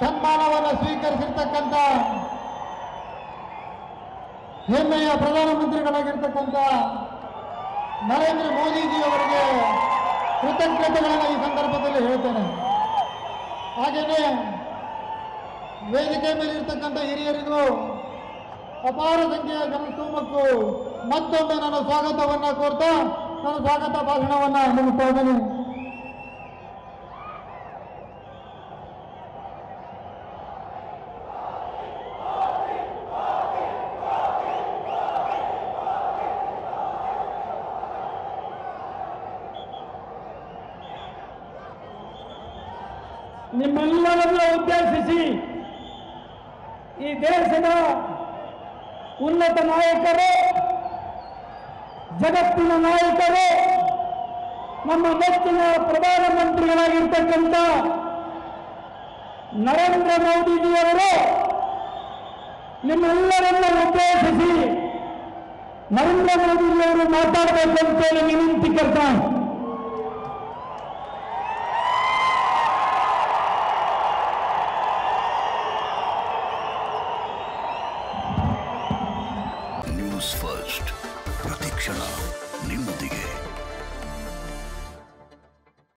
ಸನ್ಮಾನವನ್ನು ಸ್ವೀಕರಿಸಿರ್ತಕ್ಕಂಥ ಹೆಮ್ಮೆಯ ಪ್ರಧಾನಮಂತ್ರಿಗಳಾಗಿರ್ತಕ್ಕಂಥ ನರೇಂದ್ರ ಮೋದಿಜಿಯವರಿಗೆ ಕೃತಜ್ಞತೆಗಳನ್ನು ಈ ಸಂದರ್ಭದಲ್ಲಿ ಹೇಳ್ತೇನೆ. ಹಾಗೆಯೇ ವೇದಿಕೆ ಮೇಲೆ ಇರ್ತಕ್ಕಂಥ ಹಿರಿಯರಿಗೂ ಅಪಾರ ಸಂಖ್ಯೆಯ ಜನಸ್ತೂಮಕ್ಕೂ ಮತ್ತೊಮ್ಮೆ ನನ್ನ ಸ್ವಾಗತವನ್ನು ಕೋರ್ತಾ, ನನ್ನ ಸ್ವಾಗತ ಭಾಷಣವನ್ನು ಮುಗಿಸ್ತಾ ಇದ್ದೇನೆ ನಿಮ್ಮೆಲ್ಲರನ್ನ ಉದ್ದೇಶಿಸಿ ಈ ದೇಶದ ಉನ್ನತ ನಾಯಕರು, ಜಗತ್ತಿನ ನಾಯಕರು, ನಮ್ಮ ನೆಚ್ಚಿನ ಪ್ರಧಾನಮಂತ್ರಿಗಳಾಗಿರ್ತಕ್ಕಂಥ ನರೇಂದ್ರ ಮೋದಿಜಿಯವರು ನಿಮ್ಮೆಲ್ಲರನ್ನ ಉದ್ದೇಶಿಸಿ ನರೇಂದ್ರ ಮೋದಿಜಿಯವರು ಮಾತಾಡಬೇಕಂತೇಳಿ ವಿನಂತಿ ಕರ್ತಾನೆ ನ್ಯೂಸ್ ಫಸ್ಟ್ ಪ್ರತಿಕ್ಷಣ ನಿಮ್ಮೊಂದಿಗೆ